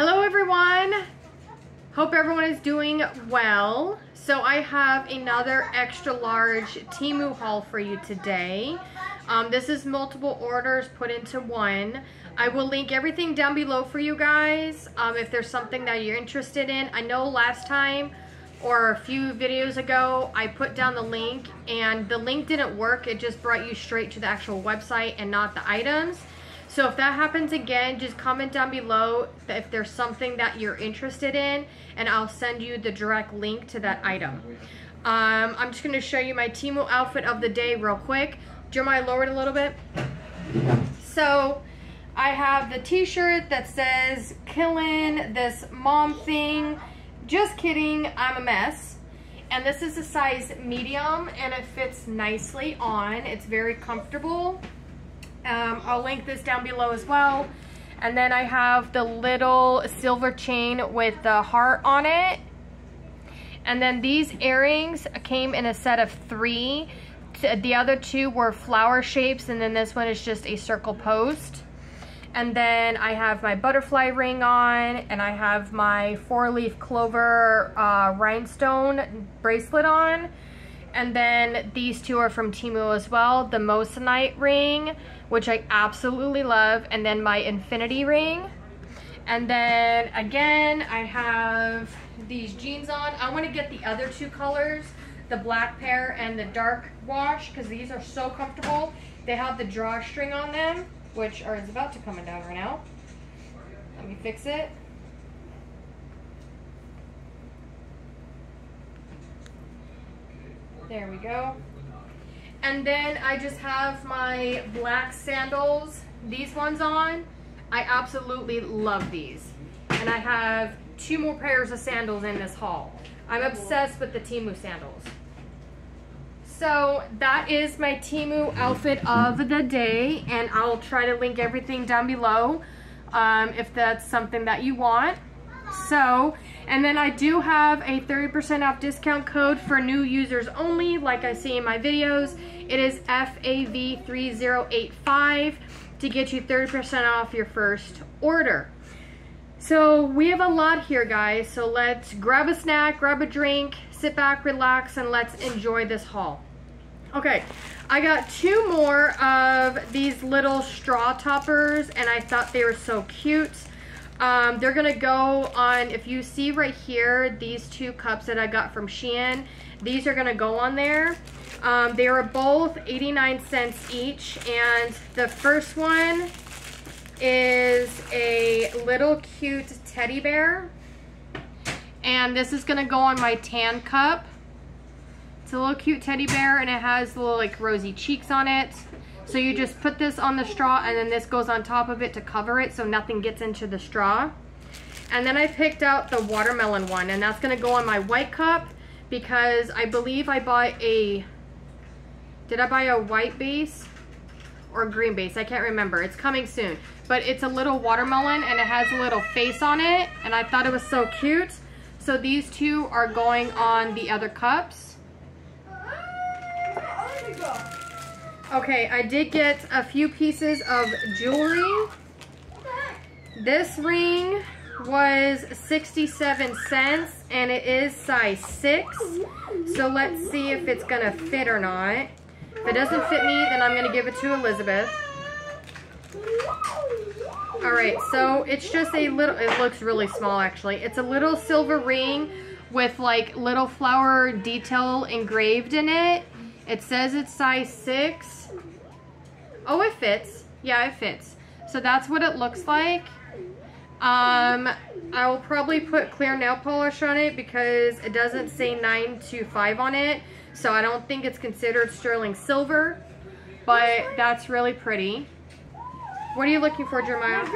Hello everyone. Hope everyone is doing well. So I have another extra large Temu haul for you today. Um, this is multiple orders put into one. I will link everything down below for you guys um, if there's something that you're interested in. I know last time or a few videos ago I put down the link and the link didn't work. It just brought you straight to the actual website and not the items. So if that happens again, just comment down below if there's something that you're interested in and I'll send you the direct link to that item. Um, I'm just to show you my Temu outfit of the day real quick. Jeremiah, lower it a little bit. So I have the t-shirt that says killing this mom thing. Just kidding, I'm a mess. And this is a size medium and it fits nicely on. It's very comfortable. Um, I'll link this down below as well. And then I have the little silver chain with the heart on it. And then these earrings came in a set of three. The other two were flower shapes and then this one is just a circle post. And then I have my butterfly ring on and I have my four-leaf clover uh, rhinestone bracelet on. And then these two are from Temu as well. The Moissanite ring, which I absolutely love. And then my infinity ring. And then again, I have these jeans on. I want to get the other two colors, the black pair and the dark wash, because these are so comfortable. They have the drawstring on them, which are, is about to come down right now. Let me fix it. There we go. And then I just have my black sandals, these ones on. I absolutely love these. And I have two more pairs of sandals in this haul. I'm obsessed with the Temu sandals. So that is my Temu outfit of the day and I'll try to link everything down below um, if that's something that you want. So, and then I do have a 30% off discount code for new users only, like I see in my videos. It is FAV3085 to get you 30% off your first order. So we have a lot here, guys. So let's grab a snack, grab a drink, sit back, relax, and let's enjoy this haul. Okay, I got two more of these little straw toppers, and I thought they were so cute. Um, they're gonna go on, if you see right here, these two cups that I got from Shein, these are gonna go on there. Um, they are both 89 cents each, and the first one is a little cute teddy bear. And this is gonna go on my tan cup. It's a little cute teddy bear and it has little like rosy cheeks on it. So you just put this on the straw and then this goes on top of it to cover it so nothing gets into the straw. And then I picked out the watermelon one and that's gonna go on my white cup because I believe I bought a, did I buy a white base or green base? I can't remember. It's coming soon. But it's a little watermelon and it has a little face on it and I thought it was so cute. So these two are going on the other cups. Ah, Okay, I did get a few pieces of jewelry. This ring was 67 cents and it is size 6. So let's see if it's going to fit or not. If it doesn't fit me, then I'm going to give it to Elizabeth. Alright, so it's just a little, it looks really small actually. It's a little silver ring with like little flower detail engraved in it. It says it's size 6. Oh, it fits. Yeah, it fits. So that's what it looks like. Um, I will probably put clear nail polish on it because it doesn't say 9 to 5 on it. So I don't think it's considered sterling silver. But that's really pretty. What are you looking for, Jeremiah?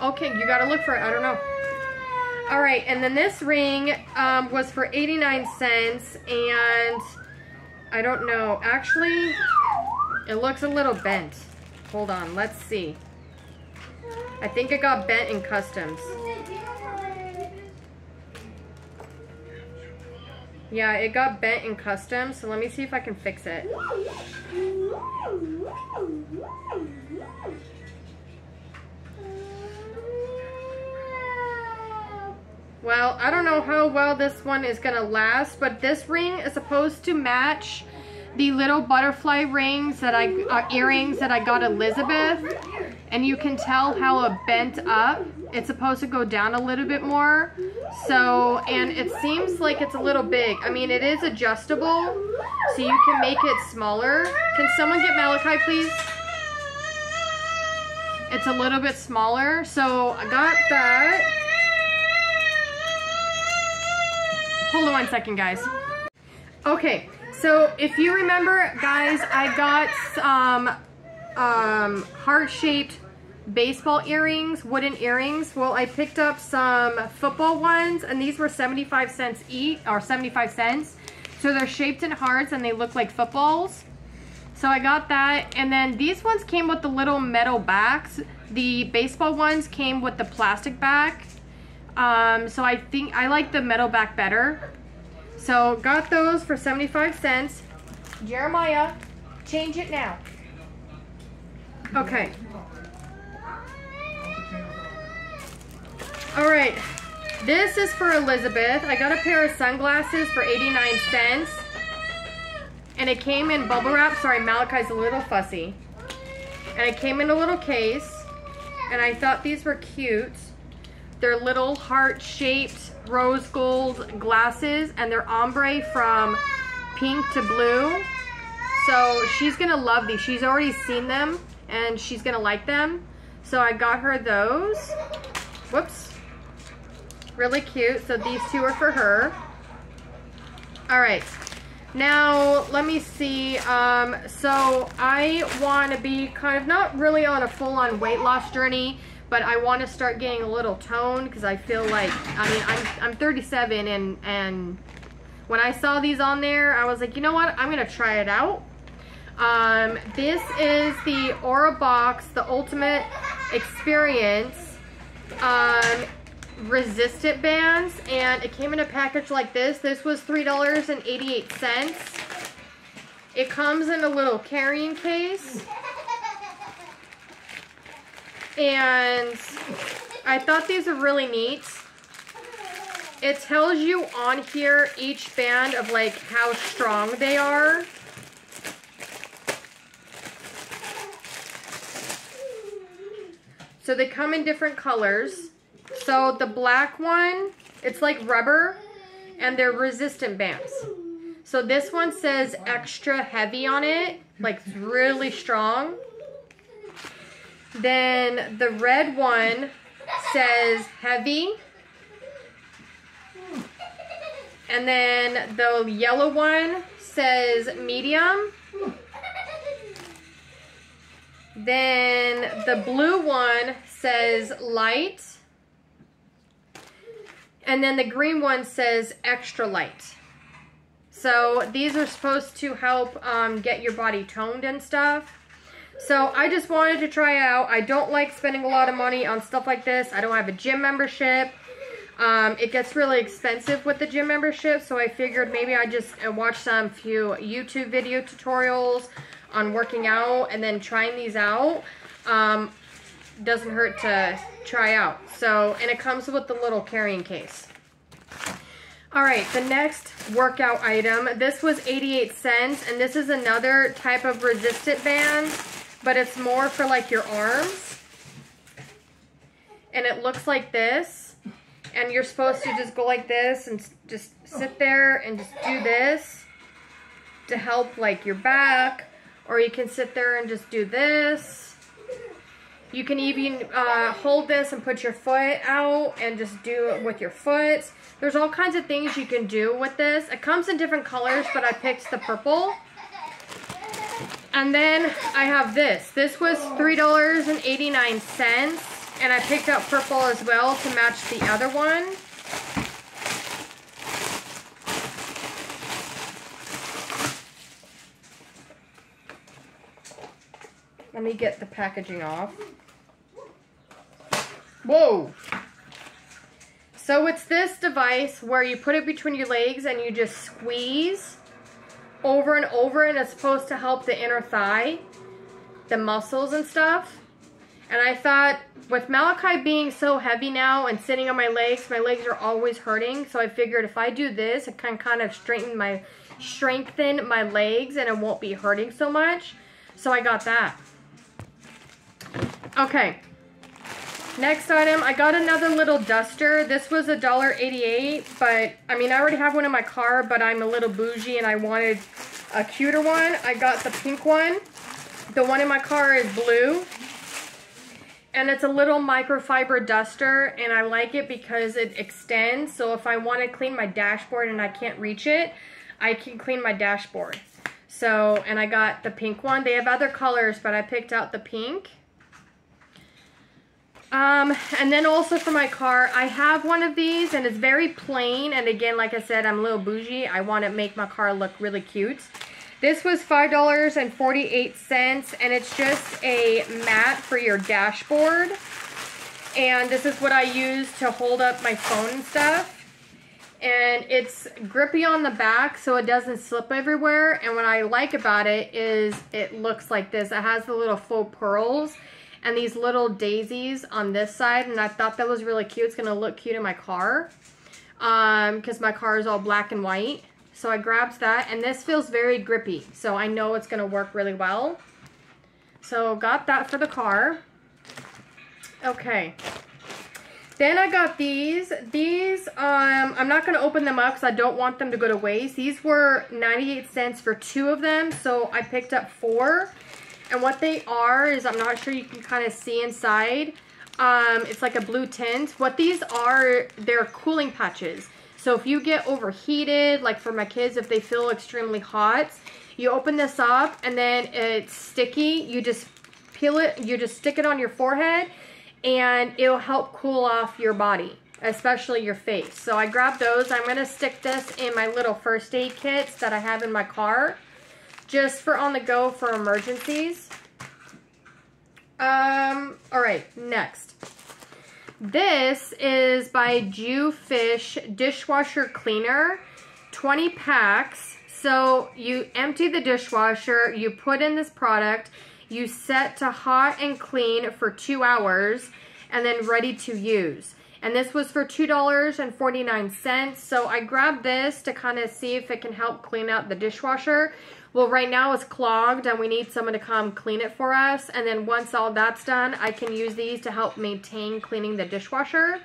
Okay, you gotta look for it. I don't know. Alright, and then this ring um, was for 89 cents. And I don't know. Actually, it looks a little bent. Hold on, let's see. I think it got bent in customs. Yeah, it got bent in customs, so let me see if I can fix it. Well, I don't know how well this one is gonna last, but this ring is supposed to match the little butterfly rings that I, uh, earrings that I got Elizabeth. And you can tell how it bent up. It's supposed to go down a little bit more. So, and it seems like it's a little big. I mean, it is adjustable, so you can make it smaller. Can someone get Malachi, please? It's a little bit smaller, so I got that. Hold on one second, guys. Okay, so if you remember, guys, I got some um, heart-shaped baseball earrings, wooden earrings. Well, I picked up some football ones, and these were 75 cents each, or 75 cents. So they're shaped in hearts, and they look like footballs. So I got that, and then these ones came with the little metal backs. The baseball ones came with the plastic back. Um, so I think I like the metal back better. So got those for 75 cents. Jeremiah, change it now. Okay. All right. This is for Elizabeth. I got a pair of sunglasses for 89 cents. And it came in bubble wrap. Sorry, Malachi's a little fussy. And it came in a little case. And I thought these were cute. They're little heart-shaped rose gold glasses. And they're ombre from pink to blue. So she's to love these. She's already seen them. And she's to like them. So I got her those. Whoops. Really cute. So these two are for her. All right. Now, let me see. Um, so I want to be kind of not really on a full-on weight loss journey, but I want to start getting a little toned because I feel like, I mean, I'm, I'm 37 and, and when I saw these on there, I was like, you know what? I'm going to try it out. Um, this is the Aura Box, the Ultimate Experience um, resistant bands and it came in a package like this. This was $3.88. It comes in a little carrying case. And I thought these are really neat. It tells you on here each band of like how strong they are. So they come in different colors. So the black one, it's like rubber and they're resistant bands. So this one says extra heavy on it, like really strong. Then the red one says heavy. And then the yellow one says medium. Then the blue one says light. And then the green one says extra light. So these are supposed to help um, get your body toned and stuff. So I just wanted to try out. I don't like spending a lot of money on stuff like this. I don't have a gym membership. Um, it gets really expensive with the gym membership, so I figured maybe I just uh, watch some few YouTube video tutorials on working out and then trying these out. Um, doesn't hurt to try out. So, and it comes with the little carrying case. All right, the next workout item. This was 88 cents, and this is another type of resistant band, but it's more for like your arms. And it looks like this. And you're supposed to just go like this and just sit there and just do this to help like your back. Or you can sit there and just do this you can even uh, hold this and put your foot out and just do it with your foot. There's all kinds of things you can do with this. It comes in different colors, but I picked the purple. And then I have this. This was $3.89, and I picked up purple as well to match the other one. Let me get the packaging off. Whoa. So it's this device where you put it between your legs and you just squeeze over and over and it's supposed to help the inner thigh, the muscles and stuff. And I thought, with Malachi being so heavy now and sitting on my legs, my legs are always hurting. So I figured if I do this, it can kind of straighten my, strengthen my legs and it won't be hurting so much. So I got that. Okay. Next item, I got another little duster. This was a dollar eighty-eight, but I mean, I already have one in my car, but I'm a little bougie and I wanted a cuter one. I got the pink one. The one in my car is blue. And it's a little microfiber duster, and I like it because it extends. So if I want to clean my dashboard and I can't reach it, I can clean my dashboard. So, and I got the pink one. They have other colors, but I picked out the pink. Um, and then also for my car, I have one of these and it's very plain. And again, like I said, I'm a little bougie. I want to make my car look really cute. This was $5.48 and it's just a mat for your dashboard. And this is what I use to hold up my phone and stuff. And it's grippy on the back so it doesn't slip everywhere. And what I like about it is it looks like this. It has the little faux pearls and these little daisies on this side. And I thought that was really cute. It's going to look cute in my car because um, my car is all black and white. So I grabbed that. And this feels very grippy. So I know it's going to work really well. So got that for the car. Okay. Then I got these. These, um, I'm not going to open them up because I don't want them to go to waste. These were 98 cents for two of them. So I picked up four. And what they are is, I'm not sure you can kind of see inside. Um, it's like a blue tint. What these are, they're cooling patches. So if you get overheated, like for my kids, if they feel extremely hot, you open this up and then it's sticky. You just peel it, you just stick it on your forehead and it'll help cool off your body, especially your face. So I grabbed those. I'm going to stick this in my little first aid kits that I have in my car just for on the go for emergencies. Um, all right, next. This is by Jewfish Dishwasher Cleaner, 20 packs. So you empty the dishwasher, you put in this product, you set to hot and clean for two hours, and then ready to use. And this was for $2.49. So I grabbed this to kind of see if it can help clean out the dishwasher. Well, right now it's clogged and we need someone to come clean it for us. And then once all that's done, I can use these to help maintain cleaning the dishwasher.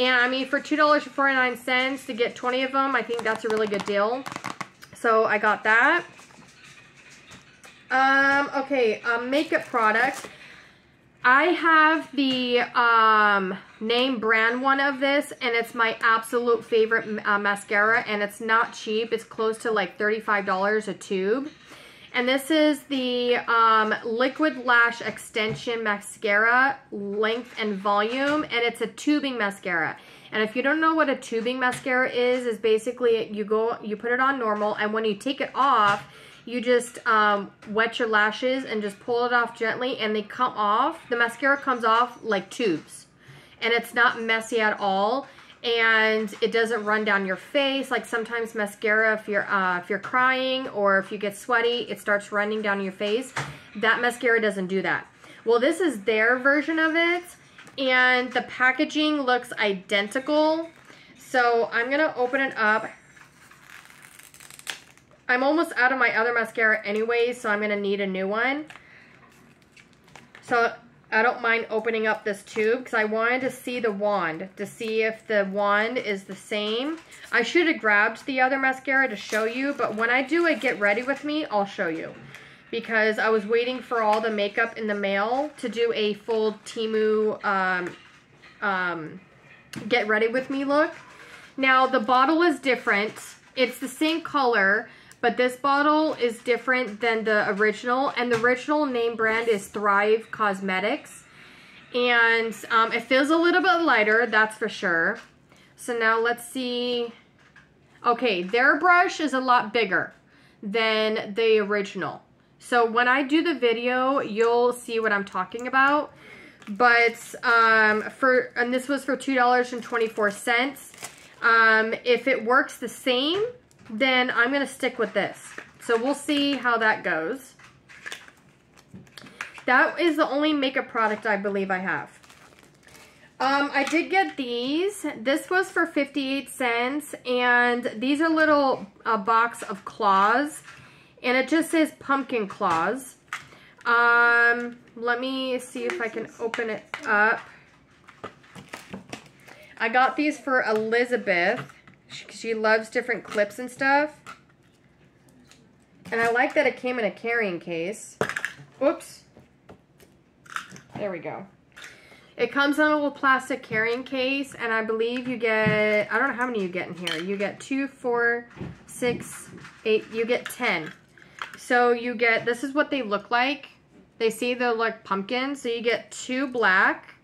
And I mean, for $2.49 to get 20 of them, I think that's a really good deal. So I got that. Um, okay, um, makeup products. I have the um, name brand one of this, and it's my absolute favorite uh, mascara, and it's not cheap. It's close to like $35 a tube. And this is the um, Liquid Lash Extension Mascara, length and volume, and it's a tubing mascara. And if you don't know what a tubing mascara is, is basically you go, you put it on normal, and when you take it off, you just um, wet your lashes and just pull it off gently and they come off. The mascara comes off like tubes. And it's not messy at all and it doesn't run down your face. Like sometimes mascara if you're uh, if you're crying or if you get sweaty it starts running down your face. That mascara doesn't do that. Well this is their version of it and the packaging looks identical. So I'm gonna open it up I'm almost out of my other mascara anyway, so I'm going to need a new one. So I don't mind opening up this tube because I wanted to see the wand to see if the wand is the same. I should have grabbed the other mascara to show you, but when I do a get ready with me, I'll show you. Because I was waiting for all the makeup in the mail to do a full Temu um, um, get ready with me look. Now the bottle is different. It's the same color, but this bottle is different than the original. And the original name brand is Thrive Cosmetics. And um, it feels a little bit lighter, that's for sure. So now let's see. Okay, their brush is a lot bigger than the original. So when I do the video, you'll see what I'm talking about. But um, for, and this was for $2.24. Um, if it works the same, then I'm going to stick with this. So we'll see how that goes. that is the only makeup product I believe I have. Um, I did get these. This was for 58 cents, and these are little a box of claws, and it just says pumpkin claws. Um, let me see if I can open it up. I got these for Elizabeth. She, she loves different clips and stuff. And I like that it came in a carrying case. Whoops. There we go. It comes in a little plastic carrying case, and I believe you get, I don't know how many you get in here. You get two, four, six, eight, you get 10. So you get, this is what they look like. They see they're like pumpkins. So you get two black.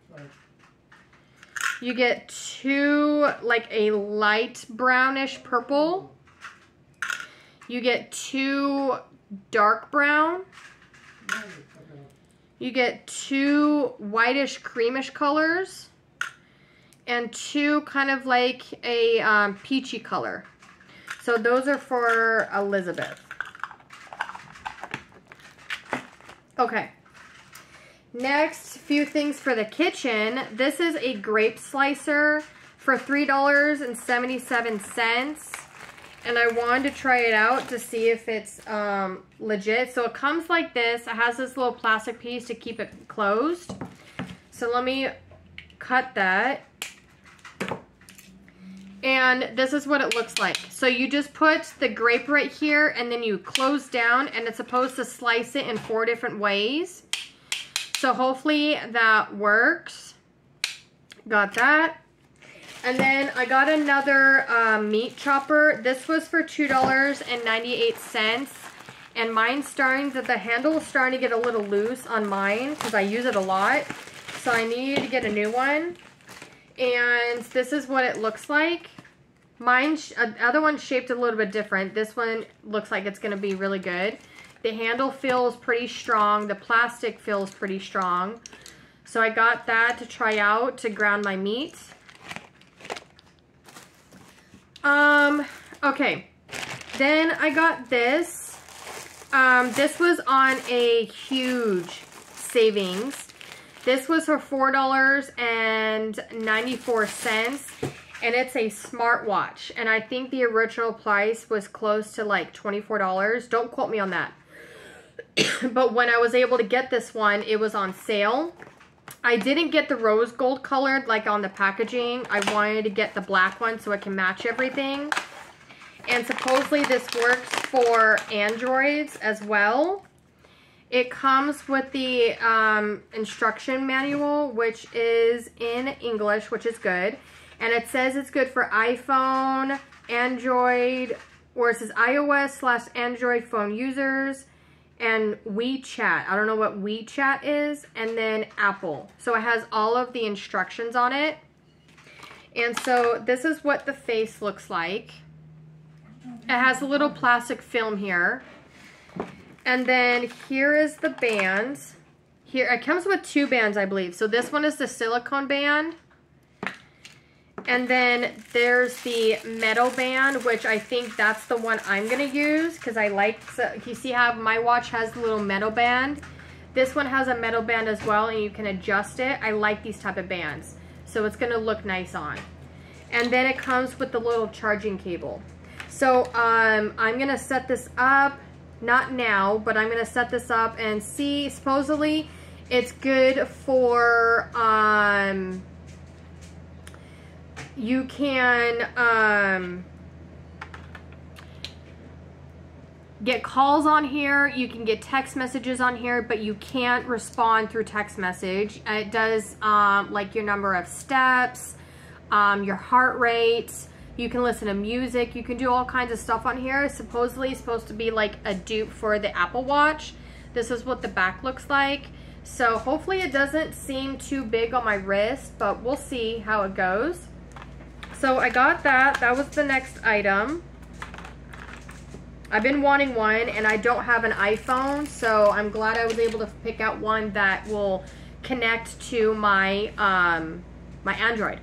You get two, like a light brownish purple. You get two dark brown. You get two whitish creamish colors and two kind of like a um, peachy color. So those are for Elizabeth. Okay. Next, few things for the kitchen. This is a grape slicer for $3.77 and I wanted to try it out to see if it's um, legit. So it comes like this. It has this little plastic piece to keep it closed. So let me cut that. And this is what it looks like. So you just put the grape right here and then you close down and it's supposed to slice it in four different ways. So hopefully that works. Got that. And then I got another um, meat chopper. This was for $2.98. And mine's starting, that the handle is starting to get a little loose on mine because I use it a lot. So I need to get a new one. And this is what it looks like. Mine, uh, other one's shaped a little bit different. This one looks like it's going to be really good. The handle feels pretty strong. The plastic feels pretty strong. So I got that to try out to ground my meat. Um, okay. Then I got this. Um, this was on a huge savings. This was for $4.94 and it's a smartwatch. And I think the original price was close to like $24. Don't quote me on that. But when I was able to get this one, it was on sale. I didn't get the rose gold colored like on the packaging. I wanted to get the black one so it can match everything. And supposedly this works for Androids as well. It comes with the um, instruction manual, which is in English, which is good. And it says it's good for iPhone, Android, or it says iOS slash Android phone users and WeChat. I don't know what WeChat is. And then Apple. So it has all of the instructions on it. And so this is what the face looks like. It has a little plastic film here. And then here is the bands. Here, it comes with two bands, I believe. So this one is the silicone band. And then there's the metal band, which I think that's the one I'm going to use because I like, so, you see how my watch has the little metal band? This one has a metal band as well and you can adjust it. I like these type of bands. So it's going to look nice on. And then it comes with the little charging cable. So um, I'm going to set this up, not now, but I'm going to set this up and see, supposedly it's good for... Um, you can um, get calls on here. You can get text messages on here, but you can't respond through text message. It does um, like your number of steps, um, your heart rate. You can listen to music. You can do all kinds of stuff on here. Supposedly supposed to be like a dupe for the Apple Watch. This is what the back looks like. So hopefully it doesn't seem too big on my wrist, but we'll see how it goes. So I got that. That was the next item. I've been wanting one and I don't have an iPhone, so I'm glad I was able to pick out one that will connect to my um, my Android.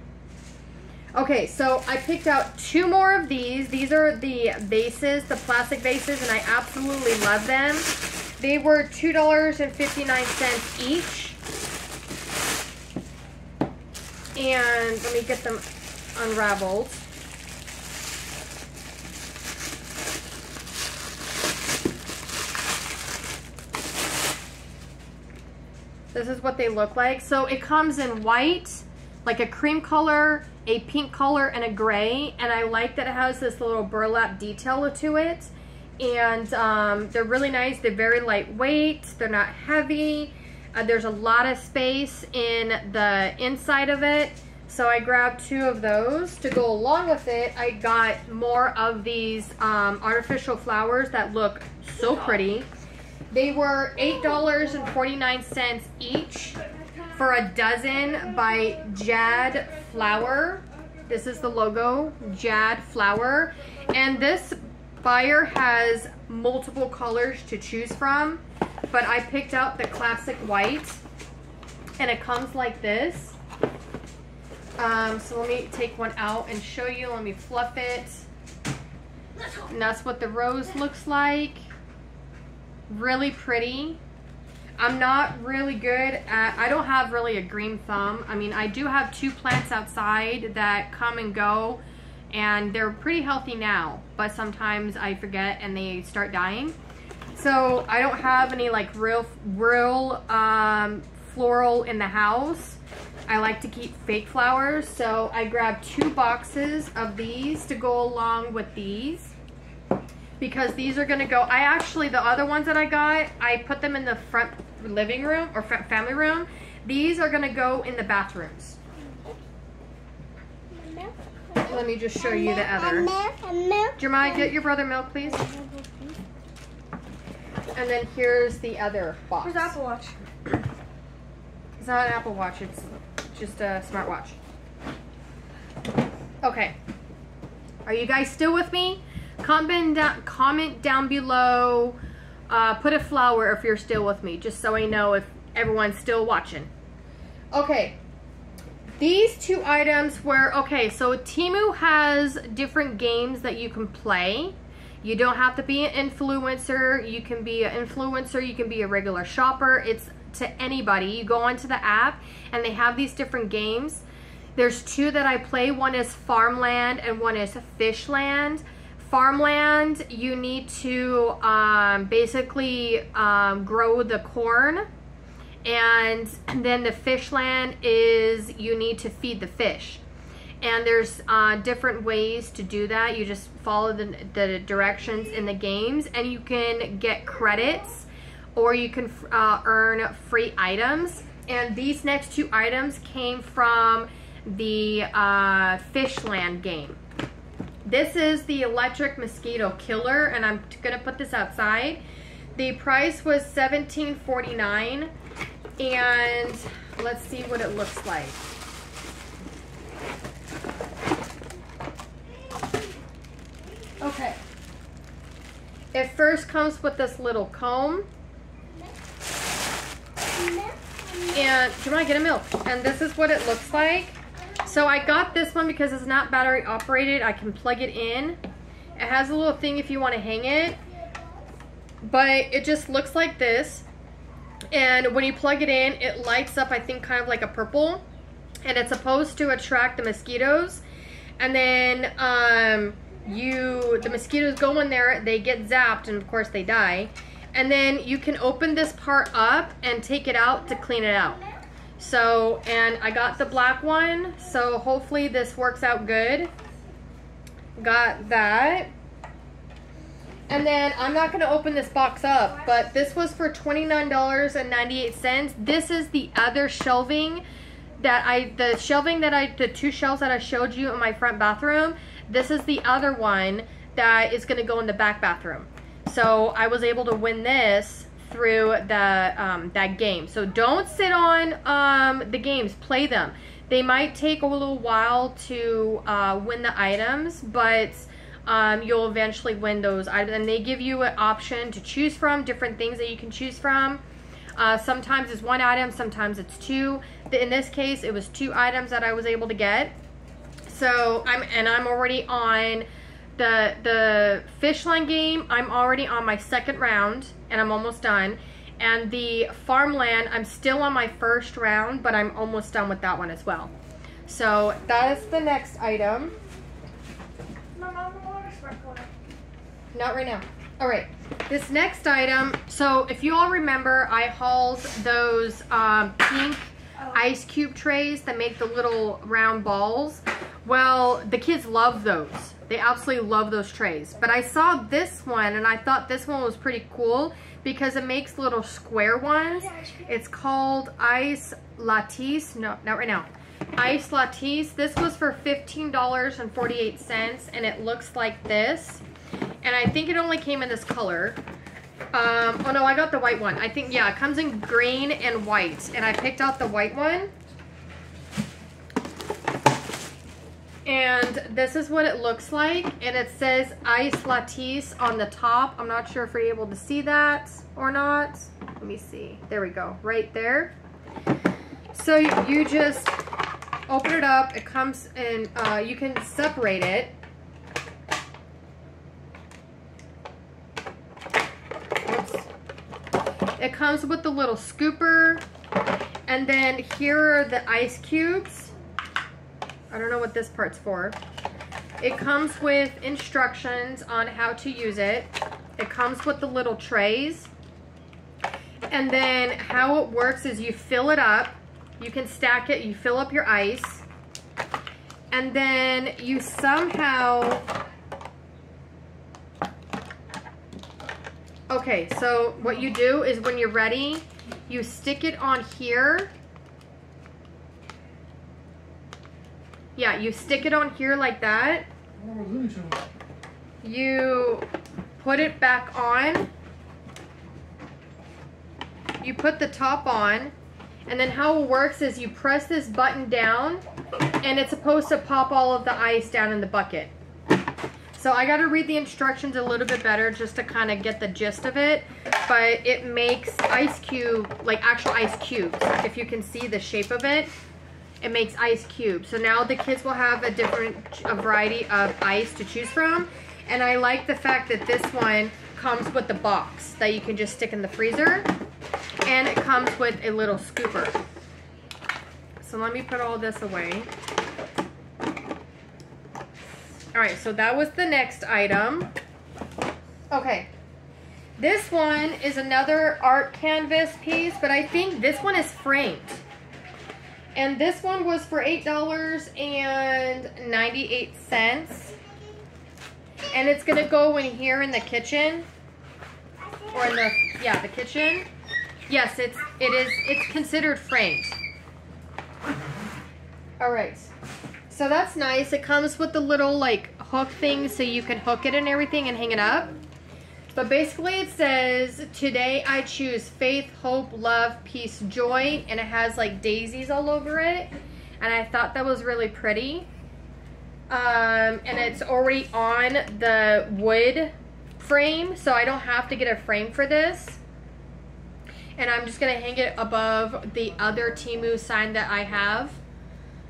Okay, so I picked out two more of these. These are the vases, the plastic vases, and I absolutely love them. They were $2.59 each. And let me get them unraveled. This is what they look like. So it comes in white, like a cream color, a pink color, and a gray. And I like that it has this little burlap detail to it. And um, they're really nice. They're very lightweight. They're not heavy. Uh, there's a lot of space in the inside of it. So I grabbed two of those. To go along with it, I got more of these um, artificial flowers that look so pretty. They were $8.49 each for a dozen by Jad Flower. This is the logo, Jad Flower. And this buyer has multiple colors to choose from, but I picked out the classic white and it comes like this. Um, so let me take one out and show you. Let me fluff it. And that's what the rose looks like really pretty. I'm not really good at, I don't have really a green thumb. I mean, I do have two plants outside that come and go and they're pretty healthy now, but sometimes I forget and they start dying. So I don't have any like real, real um, floral in the house. I like to keep fake flowers. So I grabbed two boxes of these to go along with these because these are gonna go, I actually, the other ones that I got, I put them in the front living room or family room. These are gonna go in the bathrooms. Let me just show you the other. Jeremiah, get your brother milk, please. And then here's the other box. Where's Apple Watch? It's not an Apple Watch, it's just a smartwatch. Okay. Are you guys still with me? Comment down, comment down below. Uh, put a flower if you're still with me, just so I know if everyone's still watching. Okay, these two items were, okay, so Temu has different games that you can play. You don't have to be an influencer. You can be an influencer. You can be a regular shopper. It's to anybody. You go onto the app and they have these different games. There's two that I play. One is Farmland and one is Fishland farmland, you need to um, basically um, grow the corn. And then the fish land is you need to feed the fish. And there's uh, different ways to do that. You just follow the, the directions in the games and you can get credits or you can uh, earn free items. And these next two items came from the uh, Fishland game. This is the electric mosquito killer, and I'm gonna put this outside. The price was $17.49, and let's see what it looks like. Okay. It first comes with this little comb. And, to get a milk? And this is what it looks like. So I got this one because it's not battery operated. I can plug it in. It has a little thing if you want to hang it. But it just looks like this. And when you plug it in, it lights up, I think, kind of like a purple. And it's supposed to attract the mosquitoes. And then um, you, the mosquitoes go in there, they get zapped, and of course they die. And then you can open this part up and take it out to clean it out. So, and I got the black one, so hopefully this works out good. Got that. And then I'm not going to open this box up, but this was for $29.98. This is the other shelving that I, the shelving that I, the two shelves that I showed you in my front bathroom. This is the other one that is going to go in the back bathroom. So I was able to win this through the um, that game. So don't sit on um, the games. Play them. They might take a little while to uh, win the items, but um, you'll eventually win those items. And they give you an option to choose from, different things that you can choose from. Uh, sometimes it's one item, sometimes it's two. In this case, it was two items that I was able to get. So I'm and I'm already on the the Fishland game, I'm already on my second round and I'm almost done. And the farmland, I'm still on my first round, but I'm almost done with that one as well. So that is the next item. Not right now. All right, this next item. So if you all remember, I hauled those um, pink ice cube trays that make the little round balls. Well, the kids love those. They absolutely love those trays. But I saw this one and I thought this one was pretty cool because it makes little square ones. It's called Ice Lattice. No, not right now. Ice Lattice. This was for $15.48 and it looks like this. And I think it only came in this color. Um, oh no, I got the white one. I think, yeah, it comes in green and white. And I picked out the white one. And this is what it looks like. And it says Ice Lattice on the top. I'm not sure if you're able to see that or not. Let me see. There we go. Right there. So you just open it up. It comes in, uh, you can separate it. Oops. It comes with the little scooper. And then here are the ice cubes. I don't know what this part's for. It comes with instructions on how to use it. It comes with the little trays. And then how it works is you fill it up you can stack it, you fill up your ice, and then you somehow, okay, so what you do is when you're ready, you stick it on here. Yeah, you stick it on here like that. You put it back on. You put the top on and then how it works is you press this button down and it's supposed to pop all of the ice down in the bucket. So I got to read the instructions a little bit better just to kind of get the gist of it. But it makes ice cube, like actual ice cubes. If you can see the shape of it, it makes ice cubes. So now the kids will have a different a variety of ice to choose from. And I like the fact that this one comes with the box that you can just stick in the freezer and it comes with a little scooper. So let me put all this away. All right, so that was the next item. Okay, this one is another art canvas piece, but I think this one is framed. And this one was for $8.98. And it's gonna go in here in the kitchen. Or in the, yeah, the kitchen. Yes, it's it is it's considered framed. All right. So that's nice. It comes with the little like hook thing so you can hook it and everything and hang it up. But basically it says, today I choose faith, hope, love, peace, joy. And it has like daisies all over it. And I thought that was really pretty. Um, and it's already on the wood frame. So I don't have to get a frame for this and I'm just going to hang it above the other Temu sign that I have.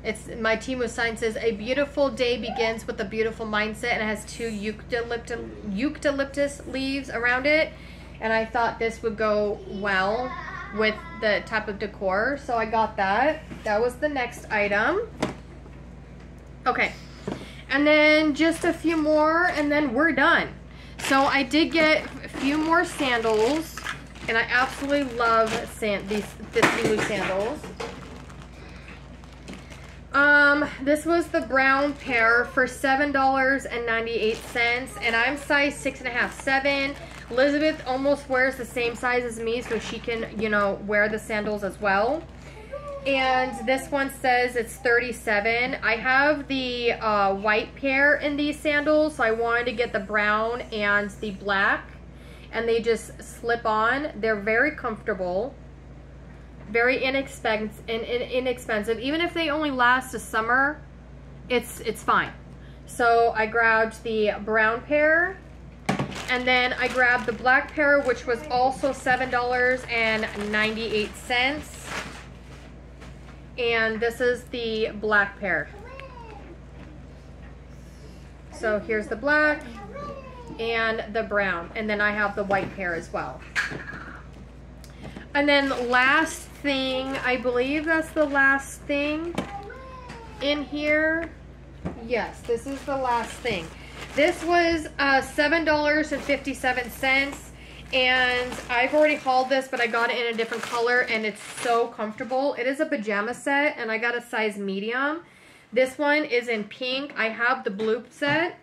It's my Temu sign says a beautiful day begins with a beautiful mindset and it has two eucalyptus, leaves around it and I thought this would go well with the type of decor so I got that. That was the next item. Okay and then just a few more and then we're done. So I did get a few more sandals and I absolutely love sand these Temu sandals. Um, this was the brown pair for $7.98, and I'm size six and a half, seven. Elizabeth almost wears the same size as me, so she can, you know, wear the sandals as well. And this one says it's 37. I have the uh, white pair in these sandals, so I wanted to get the brown and the black and they just slip on. They're very comfortable, very inexpensive. In, in, inexpensive. Even if they only last a summer, it's it's fine. So I grabbed the brown pair, and then I grabbed the black pair, which was also seven dollars and ninety-eight cents. And this is the black pair. So here's the black and the brown. And then I have the white pair as well. And then last thing, I believe that's the last thing in here. Yes, this is the last thing. This was uh, $7.57 and I've already hauled this, but I got it in a different color and it's so comfortable. It is a pajama set and I got a size medium. This one is in pink. I have the blue set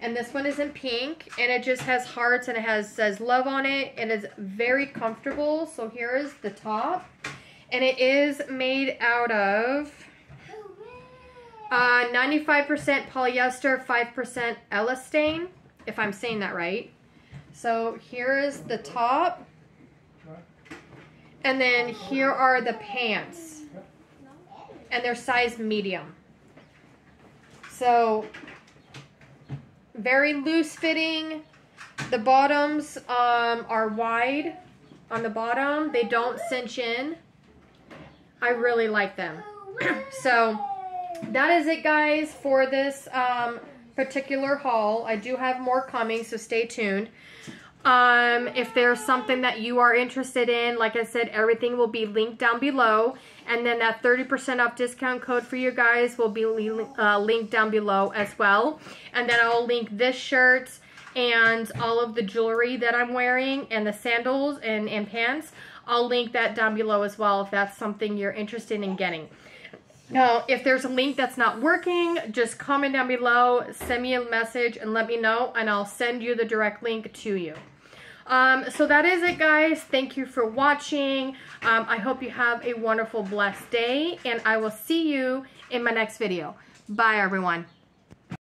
and this one is in pink and it just has hearts and it has says love on it and it's very comfortable. So here is the top and it is made out of 95% uh, polyester, 5% elastane, if I'm saying that right. So here is the top. And then here are the pants. And they're size medium. So very loose fitting. The bottoms um, are wide on the bottom. They don't cinch in. I really like them. so that is it guys for this um, particular haul. I do have more coming, so stay tuned. Um, if there's something that you are interested in, like I said, everything will be linked down below. And then that 30% off discount code for you guys will be uh, linked down below as well. And then I'll link this shirt and all of the jewelry that I'm wearing and the sandals and, and pants. I'll link that down below as well if that's something you're interested in getting. Now, if there's a link that's not working, just comment down below, send me a message and let me know, and I'll send you the direct link to you. Um, so that is it, guys. Thank you for watching. Um, I hope you have a wonderful, blessed day, and I will see you in my next video. Bye, everyone.